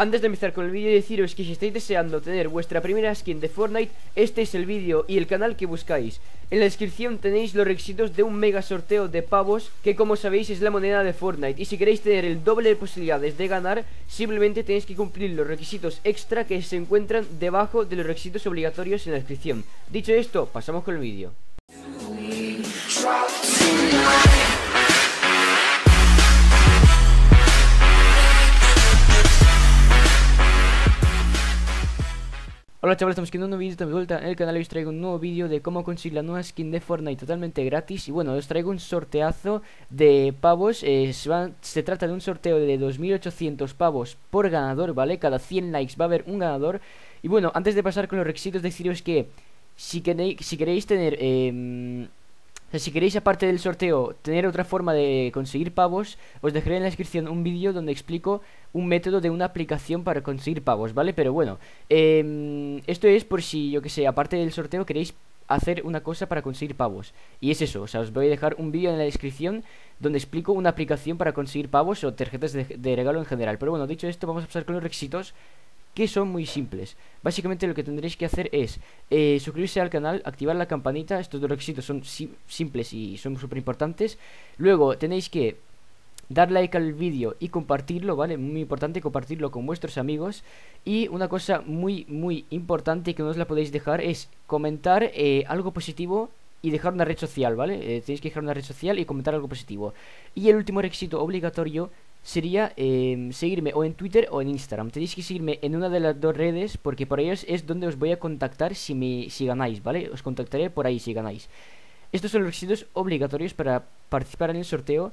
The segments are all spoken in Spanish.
Antes de empezar con el vídeo deciros que si estáis deseando tener vuestra primera skin de Fortnite Este es el vídeo y el canal que buscáis. En la descripción tenéis los requisitos de un mega sorteo de pavos Que como sabéis es la moneda de Fortnite Y si queréis tener el doble de posibilidades de ganar Simplemente tenéis que cumplir los requisitos extra que se encuentran debajo de los requisitos obligatorios en la descripción. Dicho esto, pasamos con el vídeo Hola chavales, estamos con un nuevo vídeo de vuelta en el canal y os traigo un nuevo vídeo de cómo conseguir la nueva skin de Fortnite totalmente gratis Y bueno, os traigo un sorteazo de pavos, eh, se, trata de un sorteo de 2800 pavos por ganador, ¿vale? Cada 100 likes va a haber un ganador Y bueno, antes de pasar con los requisitos deciros que si queréis, si queréis tener... Eh, si queréis, aparte del sorteo, tener otra forma de conseguir pavos, os dejaré en la descripción un vídeo donde explico un método de una aplicación para conseguir pavos, ¿vale? Pero bueno, eh, esto es por si, yo que sé, aparte del sorteo queréis hacer una cosa para conseguir pavos. Y es eso, o sea, os voy a dejar un vídeo en la descripción donde explico una aplicación para conseguir pavos o tarjetas de, de regalo en general. Pero bueno, dicho esto, vamos a pasar con los requisitos que son muy simples. Básicamente lo que tendréis que hacer es eh, suscribirse al canal, activar la campanita, estos dos requisitos son simples y son súper importantes. Luego tenéis que dar like al vídeo y compartirlo, ¿vale? Muy importante compartirlo con vuestros amigos. Y una cosa muy, muy importante que no os la podéis dejar es comentar eh, algo positivo y dejar una red social, ¿vale? Eh, tenéis que dejar una red social y comentar algo positivo. Y el último requisito obligatorio sería em, seguirme o en Twitter o en Instagram. Tenéis que seguirme en una de las dos redes porque por ellos es donde os voy a contactar si, me, si ganáis, ¿vale? Os contactaré por ahí si ganáis. Estos son los requisitos obligatorios para participar en el sorteo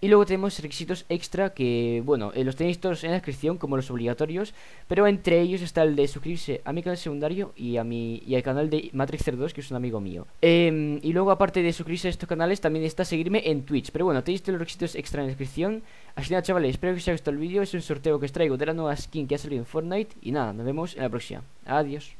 y luego tenemos requisitos extra que, bueno, eh, los tenéis todos en la descripción como los obligatorios Pero entre ellos está el de suscribirse a mi canal secundario y a mi y al canal de Matrix02 que es un amigo mío. Eh, Y luego aparte de suscribirse a estos canales también está seguirme en Twitch. Pero bueno, tenéis todos los requisitos extra en la descripción. Así nada chavales, espero que os haya gustado el vídeo. Es un sorteo que os traigo de la nueva skin que ha salido en Fortnite. Y nada, nos vemos en la próxima. Adiós